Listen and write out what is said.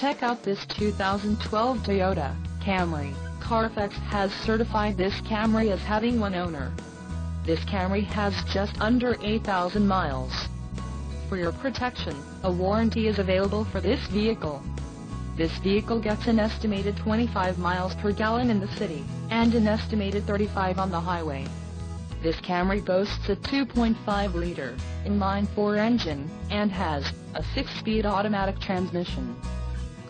Check out this 2012 Toyota Camry. Carfax has certified this Camry as having one owner. This Camry has just under 8,000 miles. For your protection, a warranty is available for this vehicle. This vehicle gets an estimated 25 miles per gallon in the city, and an estimated 35 on the highway. This Camry boasts a 2.5-liter inline-four engine, and has a 6-speed automatic transmission.